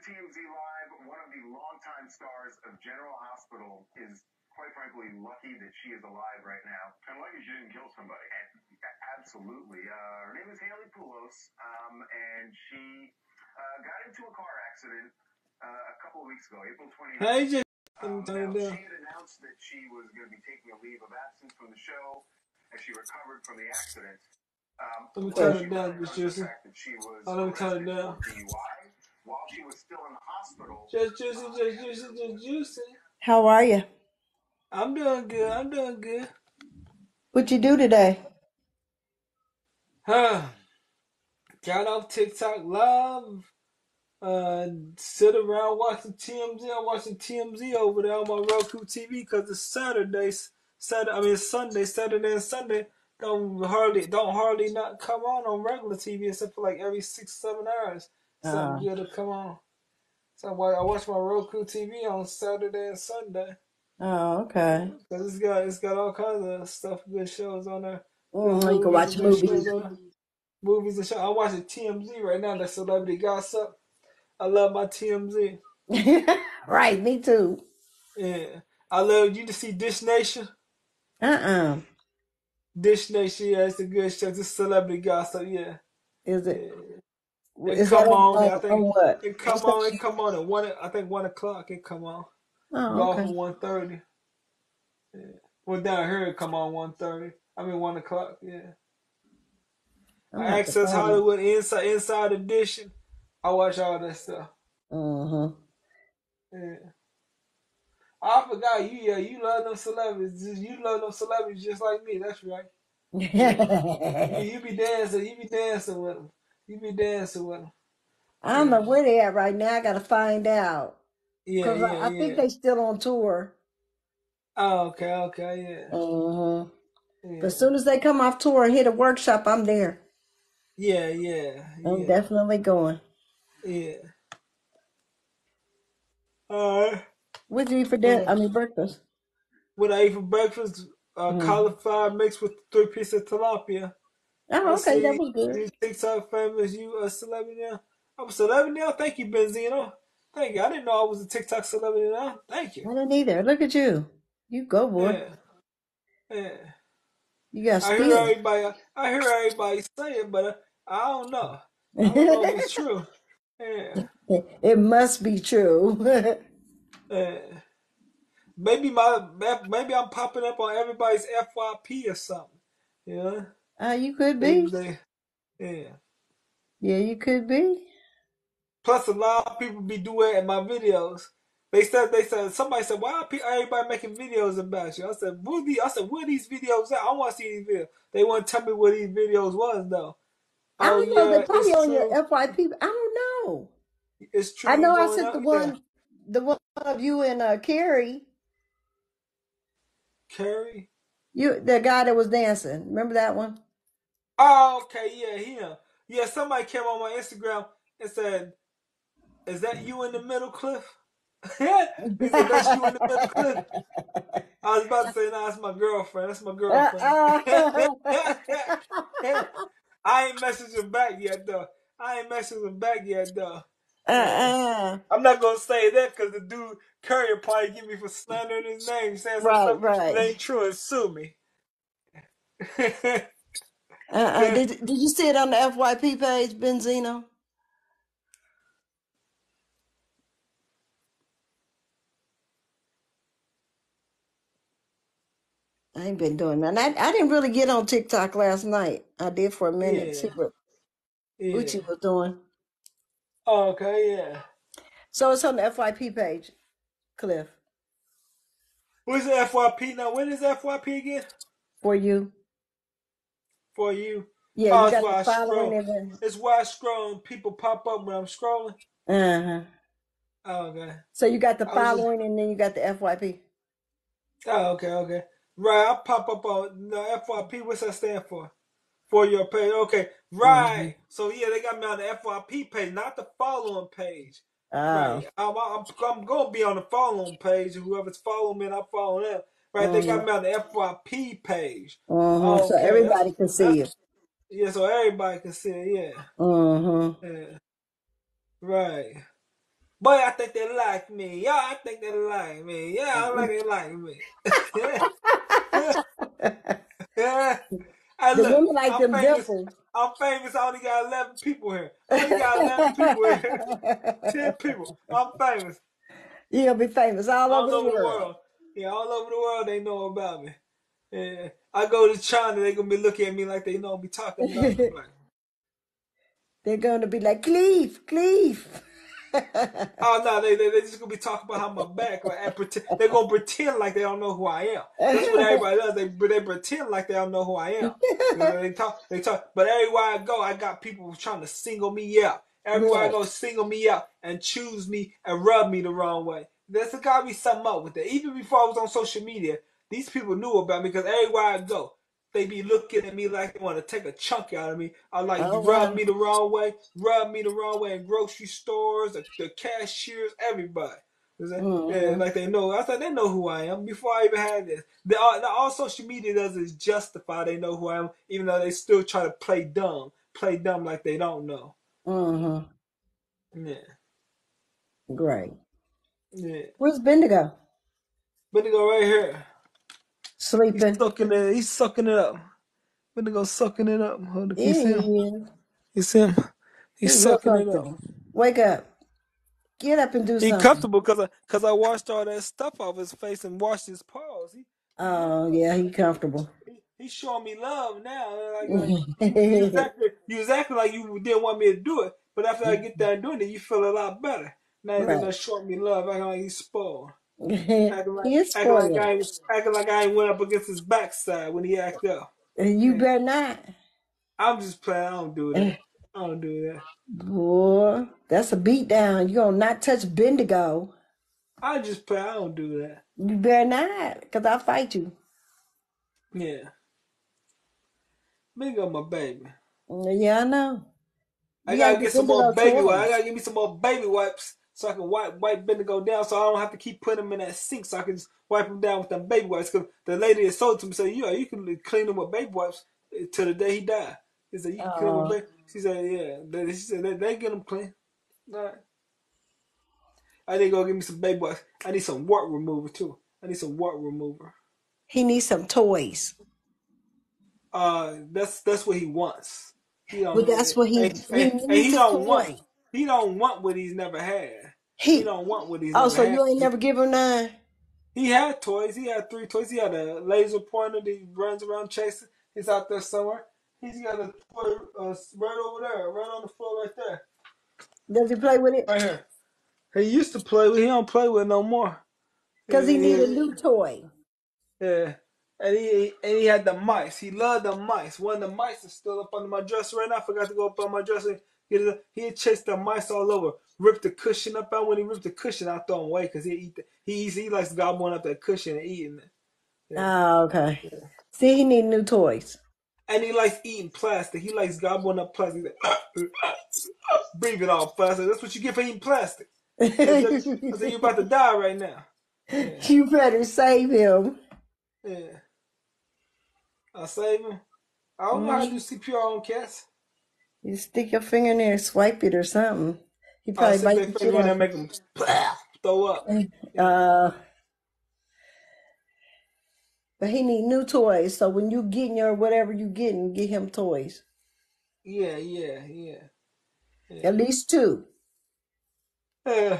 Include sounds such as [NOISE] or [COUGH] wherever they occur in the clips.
TMZ Live, one of the longtime stars of General Hospital is quite frankly lucky that she is alive right now. And lucky she didn't kill somebody. And, absolutely. Uh, her name is Haley Pullos, um, and she uh, got into a car accident uh, a couple of weeks ago, April 29th. Hey, just Um, now, she had announced that she was going to be taking a leave of absence from the show as she recovered from the accident. Um, Let me well, turn she it down, learned Miss of the Juicy. fact that she was let me turn it down. DUI while she was still in the hospital. Just juicy, just juicy, just juicy. How are you? I'm doing good. I'm doing good. What'd you do today? Huh. Got off TikTok live. Uh, sit around watching TMZ. I'm watching TMZ over there on my Roku TV because it's Saturdays. Saturday, I mean Sunday, Saturday and Sunday don't hardly don't hardly not come on on regular TV except for like every six seven hours. Something Uh, good to come on. So I I watch my Roku TV on Saturday and Sunday. oh, okay. Cause it's got it's got all kinds of stuff, good shows on there, Mm, you can watch and good shows movies. movies and shows. I'm watching TMZ right now. That celebrity gossip. I love my TMZ. [LAUGHS] right, me too. Yeah, I love you to see Dish Nation. Uh-uh. Dish Nation, yeah, it's a good show. It's celebrity gossip. Yeah, Is yeah. It? Come on. I think what? it come on. It come on at one. I think one o'clock. It come on. Oh, Golf okay. at one thirty. Yeah. Well, down here it come on one thirty. I mean one o'clock. Yeah. I'm gonna have to Access. Hollywood Inside Inside Edition. I watch all that stuff. Mm-hmm. Yeah. I forgot you. Yeah, you love them celebrities. You love them celebrities just like me. That's right. [LAUGHS] You, you be dancing. You be dancing with them. You be dancing with them. I don't know Yeah. where they at right now. I gotta find out. Yeah. Cause I, Yeah. I think Yeah. they still on tour. Oh, okay. Okay. Yeah. Mm-hmm. But as soon as they come off tour and hit a workshop, I'm there. Yeah. Yeah. I'm Yeah. definitely going. Yeah. All right. What do you eat for dinner? Yeah. I mean breakfast. What I ate for breakfast? Uh, Mm. cauliflower mixed with three pieces of tilapia. Oh, okay, that see was good. you TikTok famous. You a celebrity now? I'm a celebrity now. Thank you, Benzino. Thank you. I didn't know I was a TikTok celebrity now. Thank you. I didn't either. Look at you. You go, boy. Yeah, yeah. You got I hear everybody. I hear everybody say it, but uh, I don't know. I don't know if it's [LAUGHS] true. Yeah, it must be true. [LAUGHS] yeah. Maybe my maybe I'm popping up on everybody's FYP or something. You know, uh, you could be. they. Yeah. Yeah, you could be. Plus, a lot of people be doing in my videos. They said they said somebody said why are everybody making videos about you? I said what these, I said where are these videos at? I want to see these videos. They want to tell me what these videos was though. I Oh don't know. They yeah, probably on your. FYP. I don't know. It's true. I know I sent the one, the one of you and uh, Carrie. Carrie. You, the guy that was dancing. Remember that one? Oh, okay, yeah, him. Yeah, somebody came on my Instagram and said, "Is that you in the middle, Cliff?" [LAUGHS] said, "That's you in the middle, Cliff." I was about to say, "No, that's my girlfriend. That's my girlfriend." [LAUGHS] I ain't messaging back yet though. I ain't messaging back yet though. Uh-uh. I'm not gonna say that because the dude Curry will probably give me for slandering his name, saying some Right, that ain't true and sue me. [LAUGHS] Uh, uh. Did Did you see it on the FYP page, Benzino? I ain't been doing that. I, I didn't really get on TikTok last night. I did for a minute. See what yeah. Uchi was doing. Oh, okay, yeah. So it's on the FYP page, Cliff, What's the FYP now? What is FYP again? for you. For you? Yeah, Oh, you it's got where the I following scroll. It's where I scroll people pop up when I'm scrolling. Uh huh. Oh, okay. So you got the I was just. following and then you got the FYP. Oh, okay, okay. Right, I pop up on the FYP. What's that stand for? For your page. Okay, Mm-hmm. right. So yeah, they got me on the FYP page, not the following page. Oh. Right. I'm, I'm, I'm gonna be on the following page. Whoever's following me, and I follow them. Right. They got Mm-hmm. me on the FYP page. Mm-hmm. So everybody can see that's you. yeah. So everybody can see it. Yeah. Mm-hmm. Yeah. Right. Boy, I think they like me. Yeah, I think they like me. Yeah, I like they like me. yeah. [LAUGHS] I The look, women like I'm them famous. dimples. I'm famous. I only got 11 people here. I only got 11 people here. [LAUGHS] 10 people. I'm famous. [LAUGHS] You'll be famous all, All over over the the world. world. Yeah, all over the world they know about me. Yeah. I go to China, they gonna be looking at me like they know me talking about me. [LAUGHS] Like, They're going to be like, Cleve, Cleve. oh no, they, they they just gonna be talking behind my back. Like, pretend, they're gonna pretend like they don't know who I am. That's what everybody does. They they pretend like they don't know who I am. You know, they talk, they talk. But everywhere I go, I got people trying to single me out. Everywhere I Yeah. go, single me out and choose me and rub me the wrong way. There's gotta be something up with that. Even before I was on social media, these people knew about me because everywhere I go, they be looking at me like they want to take a chunk out of me. I like Oh, rub me the wrong way, rub me the wrong way in grocery stores, the, the cashiers, everybody. Mhm. Yeah, like they know. I said they know who I am before I even had this. The, all, the, all social media does is justify they know who I am, even though they still try to play dumb, play dumb like they don't know. Mm-hmm. Yeah, Great. Yeah. Where's Bendigo? Bendigo right here. He's Sleeping. sucking it. He's sucking it up. But they go sucking it up. Hold. You Yeah, see him? Him? He's He's real sucking it up. comfortable. Wake up. Get up and do He something. comfortable because I, cause I washed all that stuff off his face and washed his paws. He, Oh, yeah, he comfortable. he, he's showing me love now. Like, like you, you, [LAUGHS] exactly, you exactly like you didn't want me to do it, but after I get done doing it, you feel a lot better. Now he's right. gonna show me love, acting like he's spoiled, [LAUGHS] acting like he is acting like. I ain't, acting like I ain't went up against his backside when he act up. And you better not. I'm just playing. I don't do that. Eh. I don't do that. Boy, that's a beat down. You gonna not touch Bendigo. I just play. I don't do that. You better not, because I'll fight you. Yeah, up my baby. Yeah, I know. I You gotta gotta get some more baby wipes. I gotta give me some more baby wipes so I can wipe wipe Bendigo down, so I don't have to keep putting them in that sink. So I can just wipe them down with them baby wipes. Cause the lady that sold to me said, "Yeah, you can clean them with baby wipes till the day he died." He said, "You can clean them with Oh, baby." She said, "Yeah." They- She said, "They, they get them clean." All right. I need to go get me some baby wipes. I need some wart remover too. I need some wart remover. he needs some toys. Uh, that's that's what he wants. He But don't. that's what he And, he and, and he don't want. He don't want what he's never had. He He don't want what he's oh, so had. you ain't never give him none? He had toys. He had three toys. He had a laser pointer that he runs around chasing. He's out there somewhere. He's got a toy uh, right over there, right on the floor, right there, Does he play with it? right here. He used to play with. He don't play with it no more. Cause he need a new toy. yeah. And he and he had the mice. He loved the mice. One of the mice is still up under my dresser right now. I forgot to go up on my dresser. It. He chased the mice all over. Ripped the cushion up out. When he ripped the cushion, I throw him away because he eat. The, he eats, he likes gobbling up that cushion and eating it. Yeah. Oh, okay. See, he need new toys. And he likes eating plastic. He likes gobbling up plastic. [LAUGHS] Breathing all plastic. That's what you get for eating plastic. I said you're about to die right now. [LAUGHS] Yeah, you better save him. yeah. I save him. I don't know how to do CPR on cats. You stick your finger in there, swipe it or something. He I probably stick bite shit finger in there, make them throw up. [LAUGHS] Uh, but he need new toys. So when you getting your whatever you getting, get him toys. yeah, yeah, yeah. yeah. At least two. Uh,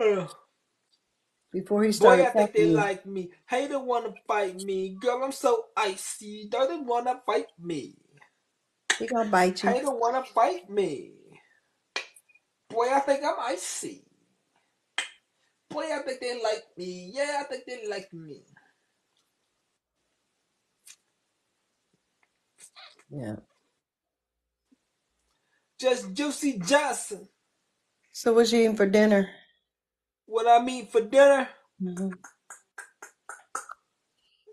uh. Before he Boy, started I think they you. like me. Hater wanna fight me. Girl, I'm so icy. Don't wanna fight me. He gonna bite you. Hater wanna fight me. Boy, I think I'm icy. Boy, I think they like me. Yeah, I think they like me. Yeah. Just Juicy Johnson. So what's you eating for dinner? What I mean for dinner,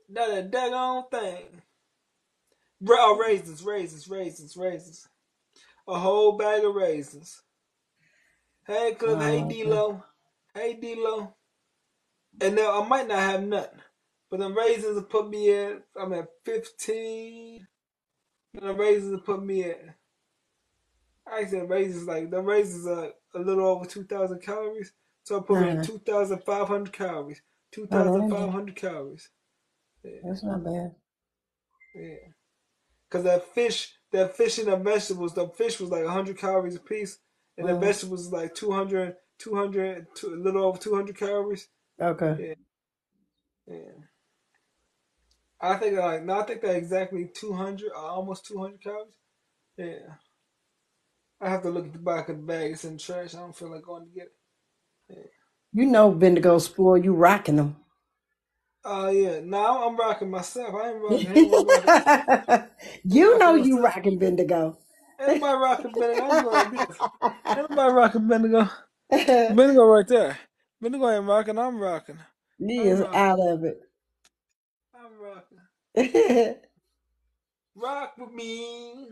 that a daggone thing. Oh, raisins, raisins, raisins, raisins. A whole bag of raisins. Hey, Cliff. Hey, Oh, okay. D-Lo. Hey, D-Lo. And now I might not have nothing. But the raisins will put me at, I'm at 15. And the raisins will put me at, I said raisins, like the raisins are a little over two thousand calories. So I put in Uh, two thousand five hundred calories. Two oh, thousand that five calories. Yeah, that's not bad. yeah. Cause that fish, that fish and the vegetables, the fish was like hundred calories a piece, and the Mm, vegetables was like 200, 200, two- a little over two hundred calories. okay. Yeah, yeah. I think like no, I think that exactly two hundred, uh, almost two hundred calories. Yeah. I have to look at the back of the bag. It's in trash. I don't feel like going to get it. You know Bendigo spoil you rocking them. Oh yeah, now I'm rocking myself. I ain't rocking. Nobody [LAUGHS] rocking. you know rocking you myself. rocking Bendigo. Ain't nobody rocking Bendigo. I'm going like this. Ain't rocking Bendigo. Bendigo right there. Bendigo ain't rocking. I'm rocking. he I'm is rocking. out of it. I'm rocking. [LAUGHS] Rock with me.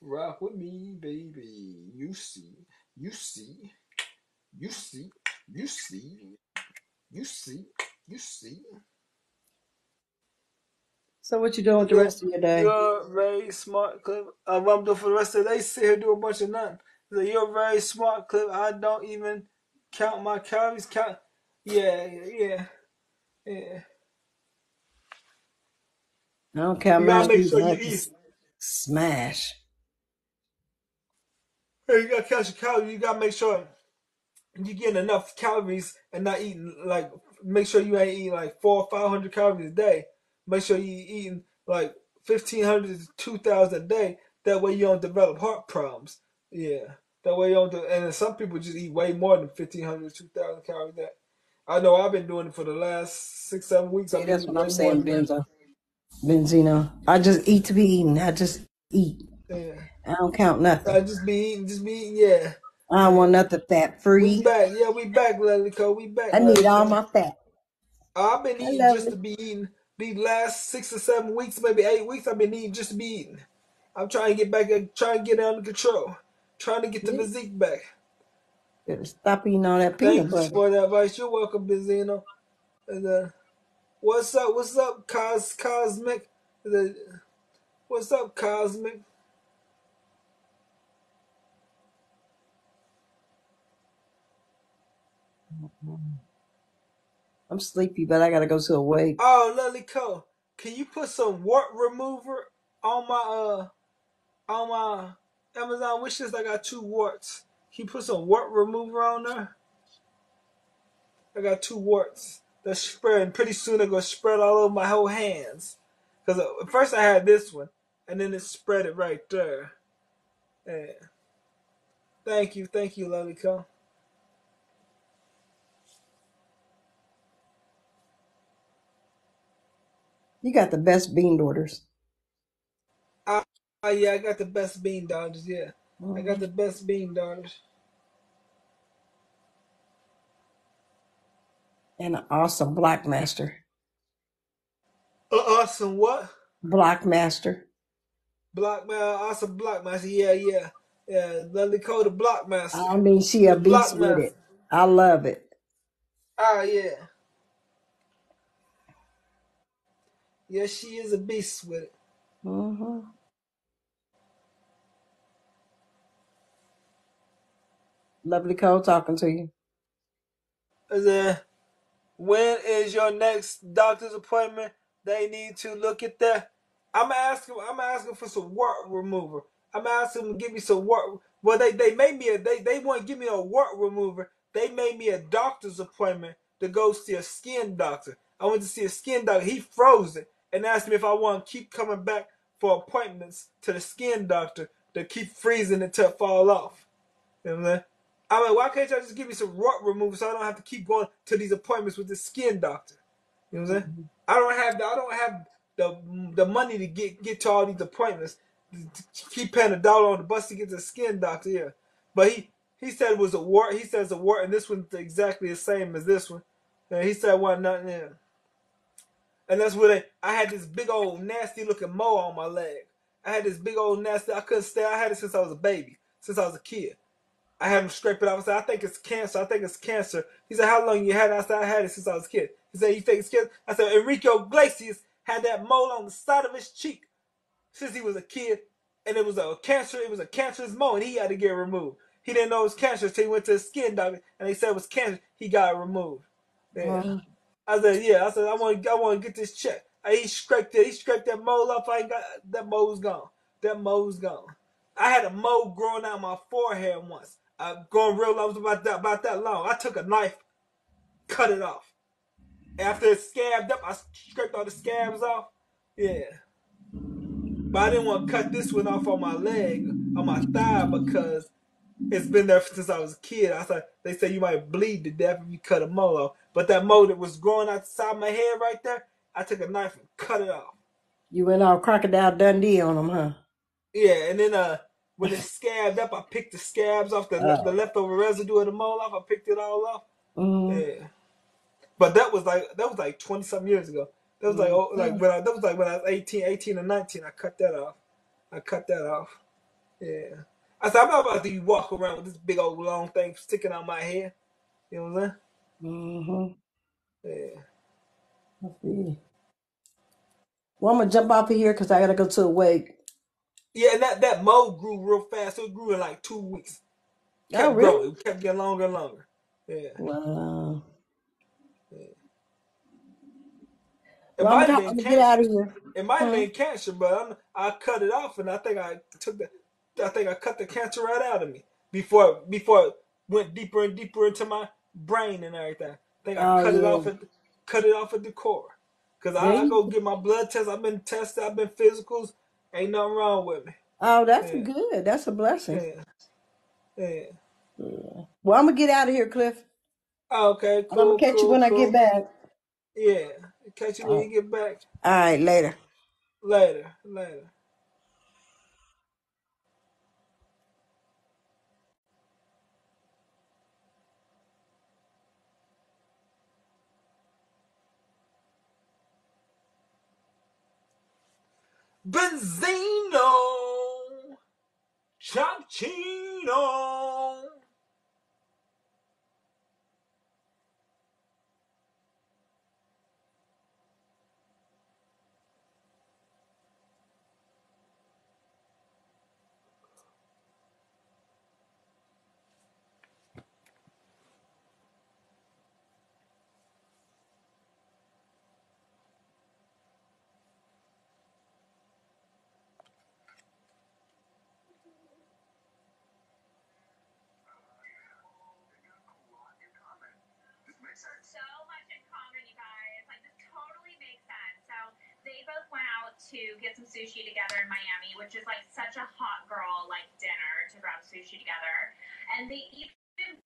Rock with me, baby. You see. You see. You see. You see. You see. You see. so what you doing with the rest of your day? you're very smart, Clip. Uh, what I'm doing for the rest of the day, sit here do a bunch of nothing. So you're very smart, Clip. I don't even count my calories. Count. Yeah, yeah, yeah. I don't count You gotta make sure either. I you eat. just smash. Hey, you gotta count your calories. You gotta make sure you getting enough calories and not eating like. Make sure you ain't eating like four or five hundred calories a day. Make sure you eating like fifteen hundred to two thousand a day. That way you don't develop heart problems. Yeah, that way you don't. Do, and then some people just eat way more than fifteen hundred to two thousand calories a day. I know I've been doing it for the last six seven weeks. I've that's what i'm saying, that. Benzo. Benzino. I just eat to be eating. I just eat. Yeah, I don't count nothing. I just be eating, just be eating. Yeah, I don't want nothing fat We free. back. Yeah, we back, Leslie Cole. We back, I need Leslie all Cole. my fat. I've been I eating love just it. to be eating. These last six or seven weeks, maybe eight weeks, I've been eating just to be eating. I'm trying to get back, trying to get under control, trying to get the physique back. Better stop eating all that Thank peanut you butter. for that advice. You're welcome, Benzino. And uh, what's up? What's up, Cos Cosmic? The, what's up, Cosmic? I'm sleepy, but I gotta go to a wake. Oh, Lily Cole, can you put some wart remover on my uh on my Amazon wish list? I got two warts. Can you put some wart remover on there? I got two warts. They're spreading. Pretty soon they're gonna spread all over my whole hands. Cause at first I had this one, and then it spread it right there. Yeah. Thank you, thank you, Lily Cole. You got the best bean daughters. Ah, ah, yeah, I got the best bean daughters. Yeah, I got hmm the best bean daughters. And an awesome block master. Uh, awesome. What? Block master. Blockmaster, awesome Blockmaster. Yeah, yeah, yeah. Lily Cole, the Blockmaster, I mean, she a the beast with Blockmaster. it. I love it. Ah, yeah, yeah. She is a beast with it. hmm Lovely Cole talking to you. Is there- when is your next doctor's appointment? They need to look at that. I'm asking. I'm asking for some wart remover. I'm asking them to give me some wart. Well, they they made me a they they want to give me a wart remover. They made me a doctor's appointment to go see a skin doctor. I went to see a skin doctor. He froze it and asked me if I want to keep coming back for appointments to the skin doctor to keep freezing until it fall off. You know what I'm saying? I'm like, why can't y'all just give me some wart remover so I don't have to keep going to these appointments with the skin doctor? You know what I'm saying? Mhm. I don't have the, I don't have the the money to get get to all these appointments. To keep paying a dollar on the bus to get to the skin doctor. Yeah, but he he said it was a wart. He says a wart, and this one's exactly the same as this one. And he said one nothing in. And that's where they, I had this big old nasty looking mole on my leg. I had this big old nasty. I couldn't stay. I had it since I was a baby, since I was a kid. I had him scrape it off. I said, I think it's cancer. I think it's cancer. He said, How long you had it? I said, I had it since I was a kid. He said, You think it's cancer? I said, Enrico Iglesias had that mole on the side of his cheek since he was a kid. and it was a cancer. It was a cancerous mole, and he had to get removed. He didn't know it was cancer, so he went to a skin doctor, and they said it was cancer. He got it removed. Wow. I said, yeah. I said, I want, I want to get this check. He scraped it. He scraped that mole up. I ain't got that mole's gone. That mole's gone. I had a mole growing out my forehead once. Uh, going real was about that about that long. I took a knife, cut it off. After it scabbed up, I scraped all the scabs off. Yeah. But I didn't want to cut this one off on my leg, on my thigh, because it's been there since I was a kid. I thought they say you might bleed to death if you cut a mole off. But that mole that was growing outside my head right there, I took a knife and cut it off. You went all crocodile Dundee on them, huh? Yeah, and then uh, when it [LAUGHS] scabbed up, I picked the scabs off the Oh. the leftover residue of the mole off. I picked it all off. Mm-hmm. Yeah, but that was like that was like twenty some years ago. That was like oh, like when I that was like when I was 18, 18 or nineteen. I cut that off. I cut that off. Yeah. I said I'm not about to walk around with this big old long thing sticking out my head. You know what I'm Mm-hmm. saying? Yeah. I see. Well, I'm gonna jump off of here because I gotta go to a wake. Yeah, and that that mold grew real fast. It grew in like two weeks. Oh, Kept really? growing. It kept getting longer and longer. Yeah. Wow. It Well, I'm might gonna, have I'm been gonna get cancer. of here. It might have Huh? been cancer, but I'm, I cut it off, and I think I took the, I think I cut the cancer right out of me before before it went deeper and deeper into my brain and everything. I think I Oh cut it off at cut it off at the core. Cause I, I you go get my blood test. I've been tested. I've been physicals. Ain't nothing wrong with me. Oh, that's Yeah, good. That's a blessing. yeah, yeah. Yeah. Well, I'm gonna get out of here, Cliff. Oh, okay, And I'm gonna cool, catch you cool, when I get back. Yeah, catch you when oh. you get back All right. later. later, later. Benzino, Chopchino. This makes sense. so much in common, you guys. Like this totally makes sense. So they both went out to get some sushi together in Miami, which is like such a hot girl like dinner to grab sushi together. And they even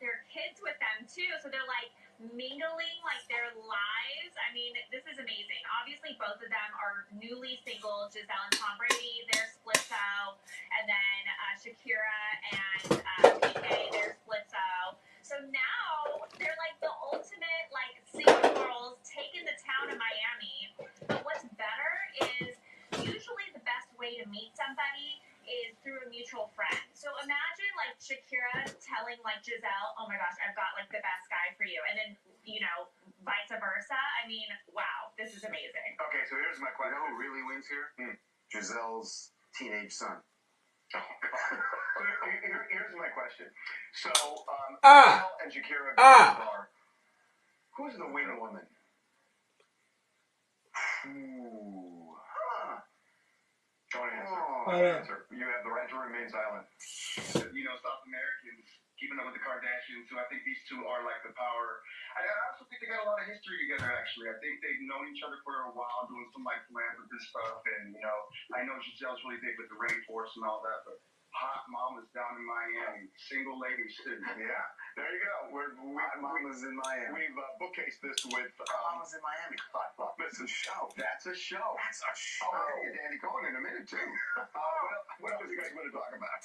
their kids with them too. So they're like mingling like their lives. I mean, this is amazing. Obviously both of them are newly single, Gisele and Tom Brady, they're splitso, and then uh, Shakira and uh, Piqué, they're splitso. So now they're like the ultimate like single girls taking the town of Miami. But what's better is usually the best way to meet somebody is through a mutual friend. So imagine like Shakira telling like Gisele, "Oh my gosh, I've got like the best guy for you," and then you know vice versa. I mean, wow, this is amazing. Okay, so here's my You know question. who really wins here? Hmm. Gisele's teenage son. So [LAUGHS] here- here- here's my question. So, um, Ah, and Shakira ah. bar. Who's the winning woman? Ooh. Huh. Don't answer. Oh. Don't answer. You have the right to remain silent. You know, South Americans keeping up with the Kardashians, so I think these two are like the power. And I also think they got a lot of history together, actually. I think they've known each other for a while, doing some like philanthropy stuff. And, you know, I know Gisele's really big with the rainforest and all that, but hot mamas down in Miami, single ladies [LAUGHS] too. Yeah, there you go. We're, we, Hot we, in Miami. we've uh, bookcased this with. Hot Um, Mama's in Miami. that's a show. That's a show. That's a show. Oh, we're gonna get Andy Cohen in a minute too. [LAUGHS] Uh, what, else, what else you guys want to talk about?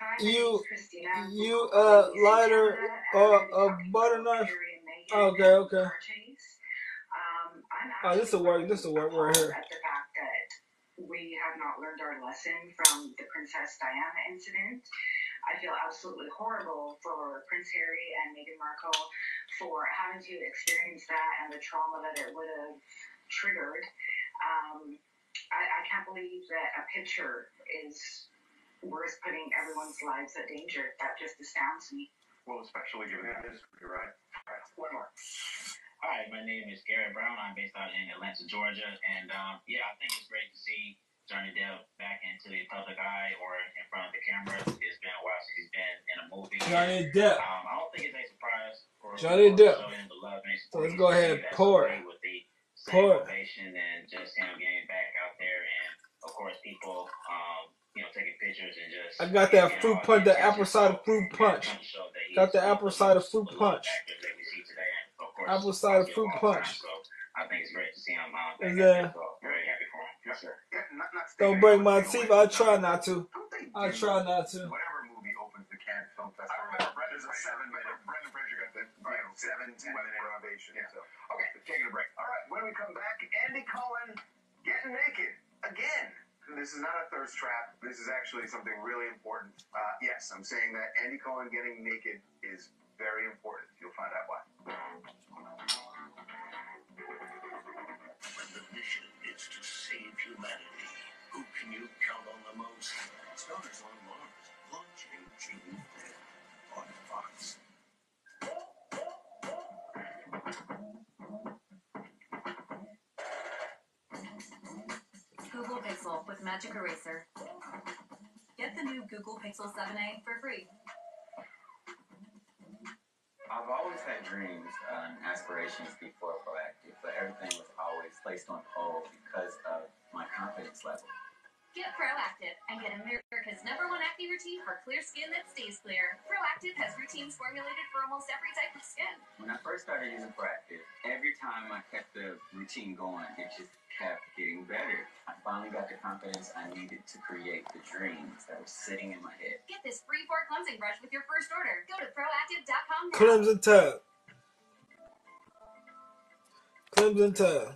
Hi, You, Christina. you, I'm uh, lighter or I'm a talking butter knife? Harry and Meghan Okay, okay. car. Um, I'm Oh, this will work. This will work right appalled here. at the fact that we have not learned our lesson from the Princess Diana incident. I feel absolutely horrible for Prince Harry and Meghan Markle for having to experience that and the trauma that it would have triggered. Um, I, I can't believe that a picture is worth putting everyone's lives at danger. That just astounds me. Well, especially given that history, right? Right. One more. Hi, my name is Garrett Brown. I'm based out in Atlanta, Georgia, and um, yeah, I think it's great to see Johnny Depp back into the public eye or in front of the cameras. It's been a while since he's been in a movie. Johnny Depp. Um, I don't think it's a surprise for Johnny Depp. the love and So let's go ahead and. Pour it. With the Pour standing and just him getting back out there, and of course people, um, you know, taking pictures and just. I got that fruit punch, the apple cider fruit punch. comes to show that he Got the apple cider fruit punch. actors that we see today, and of course, Apple cider fruit punch. I think it's great to see him uh, Is out there. So very happy for him. Yes, sir. Yeah, not, not Don't break my teeth. I try not to. I try not to. Whatever movie opens the Cannes Film Festival. I remember Brendan's a seven minute. Brendan Fraser got the you know, seven, ten minute ovation. Yeah. So. Okay, taking a break. All right, when we come back, Andy Cohen getting naked again. This is not a thirst trap. This is actually something really important. Uh, yes, I'm saying that Andy Cohen getting naked With Magic Eraser. Get the new Google Pixel 7a for free. I've always had dreams and aspirations before Proactiv, but everything was always placed on hold because of my confidence level. Get Proactiv and get America's number one acne routine for clear skin that stays clear. Proactiv has routines formulated for almost every type of skin. When I first started using Proactiv, every time I kept the routine going, it just kept getting better. I finally got the confidence I needed to create the dreams that were sitting in my head. Get this free pore cleansing brush with your first order. Go to proactiv.com now. Clemson Tide. Clemson Tide.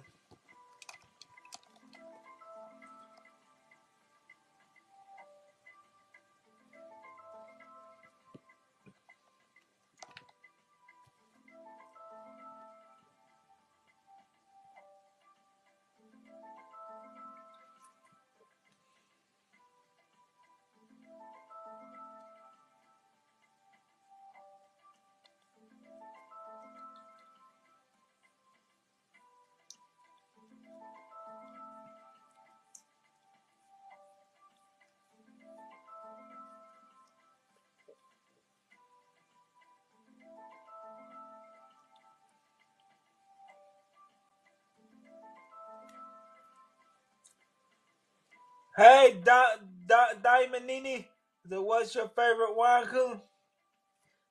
Hey, da, da, Diamond Nini, the, what's your favorite wine cooler?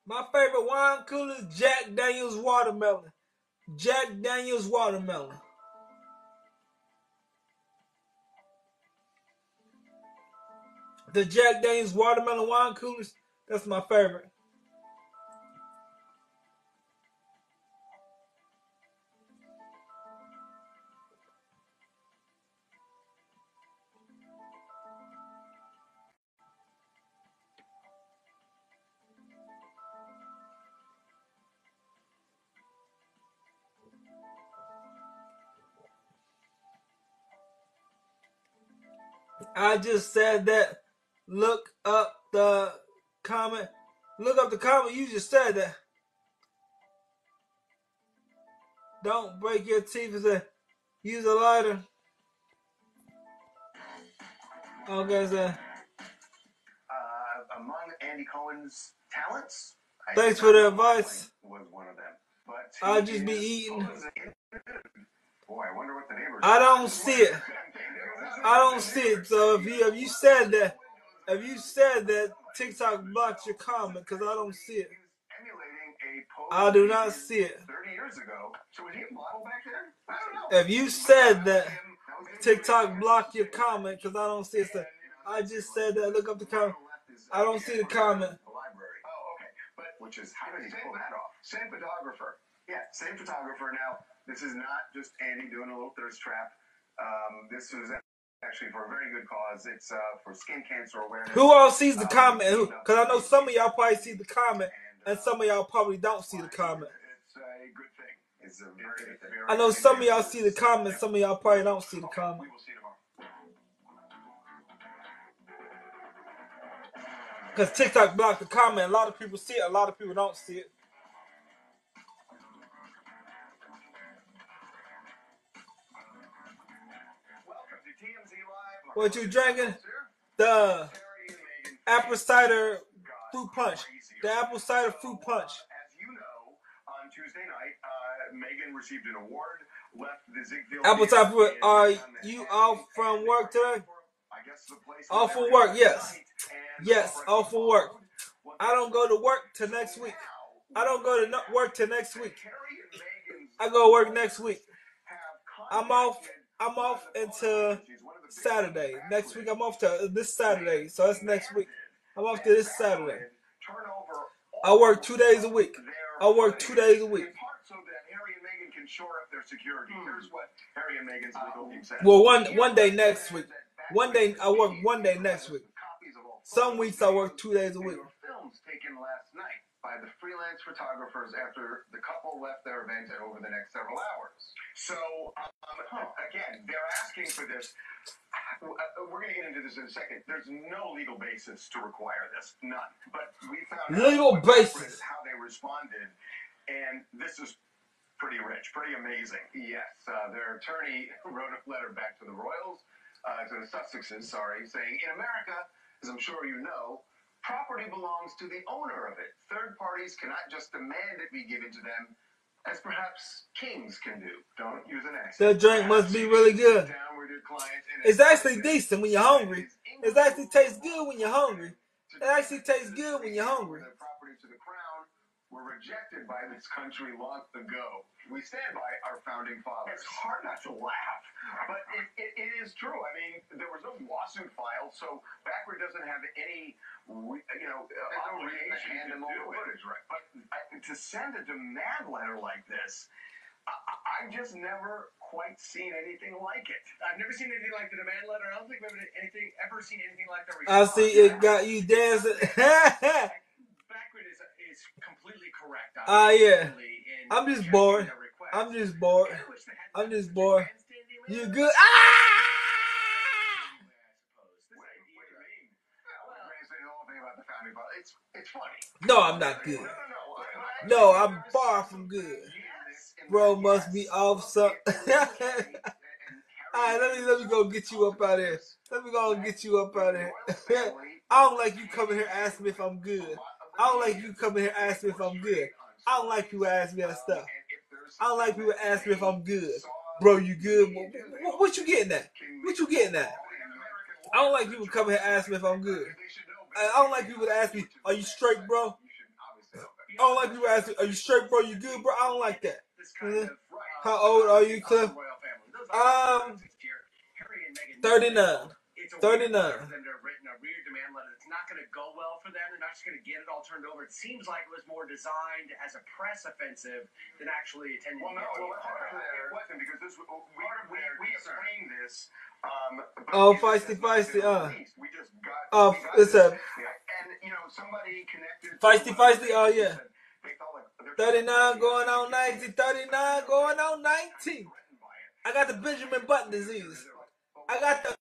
My favorite wine cooler is Jack Daniels Watermelon. Jack Daniels Watermelon. The Jack Daniels Watermelon wine coolers, that's my favorite. I just said that. Look up the comment. Look up the comment. You just said that. Don't break your teeth and say, use a lighter. Okay, so Uh, among Andy Cohen's talents, Thanks for the advice. Was one of them. But I'll just be eating. Boy, I wonder what the neighbors. I don't see it. [LAUGHS] I don't see it. So if you if you said that, if you said that TikTok blocked your comment because I don't see it. I do not see it. 30 years ago. So was he a model back then? I don't know. If you said that TikTok blocked your comment because I don't see it. So I just said that. Look up the comment. I don't see the comment. Oh, okay. But which is how did he pull that off? Same photographer. Yeah, same photographer. Now this is not just Andy doing a little thirst trap. Um, this was actually for a very good cause. It's uh, for skin cancer awareness. Who all sees the uh, comment? Because uh, I know some of y'all probably see the comment, and uh, some of y'all probably don't see the comment. It's a good thing. It's a very, very I know some of y'all see the comment, some of y'all probably don't see the comment. We will see tomorrow. Because TikTok blocked the comment. A lot of people see it. A lot of people don't see it. What you drinking? The apple cider fruit punch. The apple cider fruit punch. as you know, on Tuesday night, Meghan received an award, left the. Apple cider Are you off from work today? Off from work, yes. Yes, off from work. I don't go to work till next week. I don't go to work till next week. I go to work next week. I'm off. I'm off until Saturday. Next week I'm off to uh, this Saturday. So that's next week. I'm off to this Saturday. I work two days a week. I work two days a week. Well, one one day next week. One day I work one day next week. Some weeks I work two days a week. films taken last night by the freelance photographers after the couple left their event over the next several hours. So, um, again, they're asking for this. Uh, We're going to get into this in a second. There's no legal basis to require this, none. But we found Legal basis. how they responded, and this is pretty rich, pretty amazing. Yes, uh, their attorney wrote a letter back to the Royals, uh, to the Sussexes, sorry, saying, in America, as I'm sure you know, property belongs to the owner of it. Third parties cannot just demand it be given to them, as perhaps kings can do. Don't use an accent. That drink must be really good. Sit down with your client and It's actually decent when you're hungry. It actually tastes good when you're hungry. It actually tastes good when you're hungry. The property to the crown were rejected by this country long ago. We stand by our founding fathers. It's hard not to laugh, but it, it, it is true. I mean, there was no lawsuit filed, so Backgrid doesn't have any, you know, uh, no reason to obligation hand to them all do it. footage, right. But uh, to send a demand letter like this, I, I- I've just never quite seen anything like it. I've never seen anything like the demand letter. I don't think we've anything ever seen anything like the I see it got you dancing. [LAUGHS] Backgrid is is completely correct. Ah, yeah. I'm just bored. I'm just bored. I wish they had I'm just bored. You good? Ah! suppose. This What, what do idea- you mean? Well, grandstand the whole thing about the founding father. It's it's. No, I'm not good. No, no, no. I- I- No, I'm far from good. Bro must be off some. It was funny, and- and Harry Alright, let me let me go get you up out of here. Let me go get you up out of here. [LAUGHS] I don't like you coming here asking me if I'm good. I don't like you coming here asking me if I'm good. I don't like you asking me that stuff. I don't like people asking me if I'm good. Bro, you good? What, what, you getting at? What you getting at? I don't like people coming here asking me if I'm good. I don't like people to ask me, "Are you straight, bro?" I don't like people asking, "Are you straight, bro? You good, bro?" I don't like that. How old are you, Cliff? Um, Harry and Meghan. 39. It's a 39. weird letter for them to have written a weird demand letter. It's not going to go well for them. They're not just going to get it all turned over. It seems like it was more designed as a press offensive than actually intended Well, to no, get well, part of the it wasn't because this we we, we explained this. Um, Oh, feisty, has not been feisty, uh. released. We just got. Oh, we got it's this. a- Yeah, and you know somebody connected. Feisty, feisty, oh, yeah. They like 39 going on 19. 39 going on 19. I got the Benjamin Button disease. I got the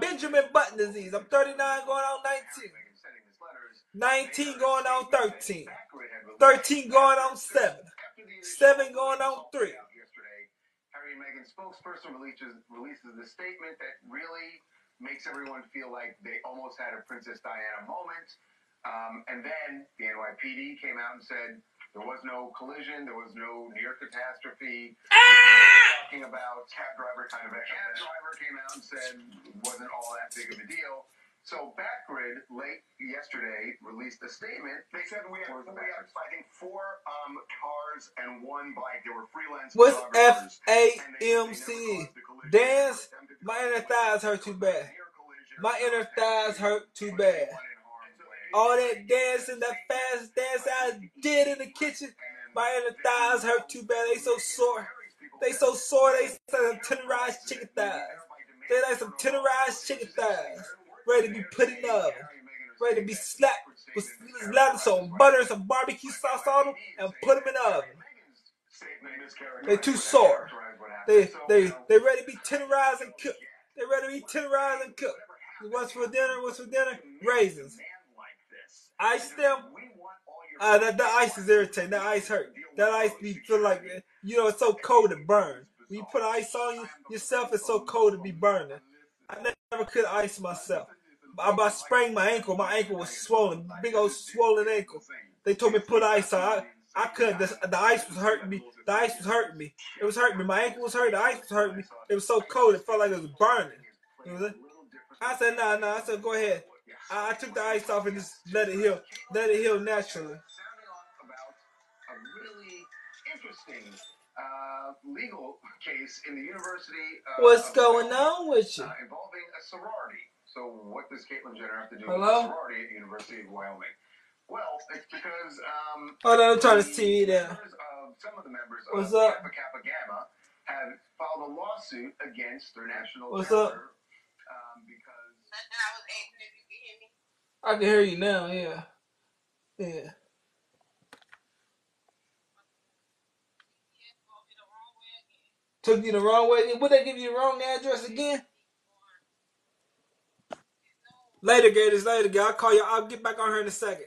Benjamin Button disease. I'm 39 going on 19. 19 going on 13. 13 going on 7. 7 going on 3. Harry and Meghan's spokesperson releases releases the statement that really makes everyone feel like they almost had a Princess Diana moment. Um, and then the NYPD came out and said there was no collision, there was no near catastrophe. Talking about cab driver kind of a cab driver came out and said it wasn't all that big of a deal. So Backgrid late yesterday released a statement. They said we have, we have I think four um, cars and one bike. They were freelance. What's F A and they- they M C? caused the collision. Dance? They attempted to My inner thighs hurt too bad. My inner thighs hurt too bad. All that dancing, that fast dance I did in the kitchen, my inner thighs hurt too bad. They so sore. They so sore. They like some tenderized chicken thighs. They like some tenderized chicken thighs, ready to be put in the oven, ready to be slapped with slapping some butter some barbecue sauce on them and put them in the oven. They too sore. They they they ready to be tenderized and cooked. They ready to be tenderized and cooked. What's for dinner? What's for dinner? Raisins. Ice them. We want all your Uh, that, that ice is irritating. That ice hurt. That ice be feel like you know it's so cold it burn. When you put ice on you, yourself, it's so cold to be burning. I never could ice myself. I about sprained my ankle. My ankle was swollen, big old swollen ankle. They told me to put ice on. I, I couldn't. The, the ice was hurting me. The ice was hurting me. It was hurting me. My ankle was hurting. The ice was hurting me. It was so cold. It felt like it was burning. You know? I said, nah, nah. I said, go ahead. I, I took the ice off and just let it heal. Let it heal naturally. sounding off about a really interesting uh, legal case in the University. Uh, What's going on with you? Uh, involving a sorority. So, what does Caitlyn Jenner have to do Hello? with a sorority at the University of Wyoming? Well, it's because um, Hold on, I'm trying to the TV down. members of some of the members What's of up? Kappa Kappa Gamma have filed a lawsuit against their national What's chapter, up? Um, because I can hear you now. Yeah, yeah. Took you the wrong way. Would they give you the wrong address again? Later, Gators. Later. I'll call you. I'll get back on her in a second.